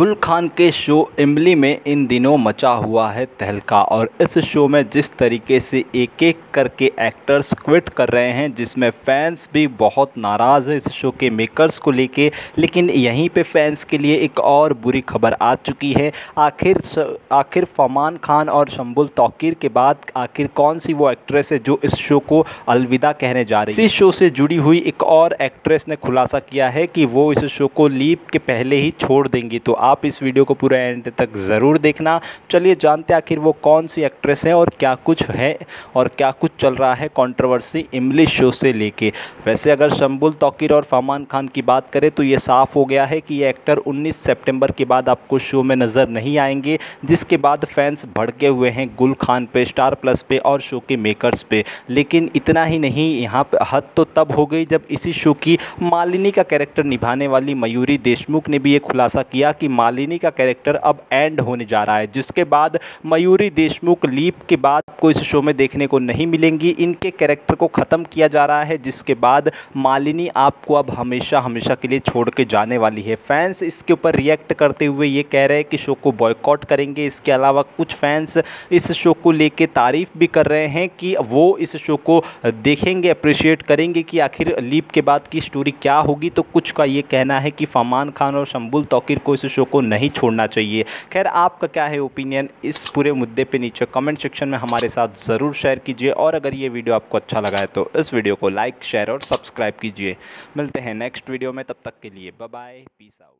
गुल खान के शो इमली में इन दिनों मचा हुआ है तहलका और इस शो में जिस तरीके से एक एक करके एक्टर्स क्विट कर रहे हैं, जिसमें फैंस भी बहुत नाराज़ है इस शो के मेकर्स को लेके, लेकिन यहीं पे फैंस के लिए एक और बुरी खबर आ चुकी है। आखिर आखिर फमान खान और शंबुल तौकीर के बाद आखिर कौन सी वो एक्ट्रेस है जो इस शो को अलविदा कहने जा रही है? इस शो से जुड़ी हुई एक और एक्ट्रेस ने खुलासा किया है कि वो इस शो को लीप के पहले ही छोड़ देंगी तो आप इस वीडियो को पूरा एंड तक ज़रूर देखना। चलिए जानते आखिर वो कौन सी एक्ट्रेस है और क्या कुछ है और क्या कुछ चल रहा है कंट्रोवर्सी इंग्लिश शो से लेके। वैसे अगर शंबुल तौकीर और फरमान खान की बात करें तो ये साफ़ हो गया है कि ये एक्टर 19 सितंबर के बाद आपको शो में नज़र नहीं आएँगे, जिसके बाद फैंस भड़के हुए हैं गुल खान पे, स्टार प्लस पे और शो के मेकर्स पे। लेकिन इतना ही नहीं, यहाँ पर हद तो तब हो गई जब इसी शो की मालिनी का कैरेक्टर निभाने वाली मयूरी देशमुख ने भी ये खुलासा किया कि मालिनी का कैरेक्टर अब एंड होने जा रहा है, जिसके बाद मयूरी देशमुख लीप के बाद को इस शो में देखने को नहीं मिलेंगी। इनके कैरेक्टर को ख़त्म किया जा रहा है, जिसके बाद मालिनी आपको अब हमेशा हमेशा के लिए छोड़ के जाने वाली है। फैंस इसके ऊपर रिएक्ट करते हुए ये कह रहे हैं कि शो को बॉयकॉट करेंगे। इसके अलावा कुछ फैंस इस शो को लेके तारीफ़ भी कर रहे हैं कि वो इस शो को देखेंगे अप्रिशिएट करेंगे कि आखिर लीप के बाद की स्टोरी क्या होगी। तो कुछ का ये कहना है कि फमान खान और शंबुल तौकीर को इस शो को नहीं छोड़ना चाहिए। खैर, आपका क्या है ओपिनियन इस पूरे मुद्दे पे नीचे कमेंट सेक्शन में हमारे साथ ज़रूर शेयर कीजिए। और अगर ये वीडियो आपको अच्छा लगा है तो इस वीडियो को लाइक शेयर और सब्सक्राइब कीजिए। मिलते हैं नेक्स्ट वीडियो में, तब तक के लिए बाय पीस आउट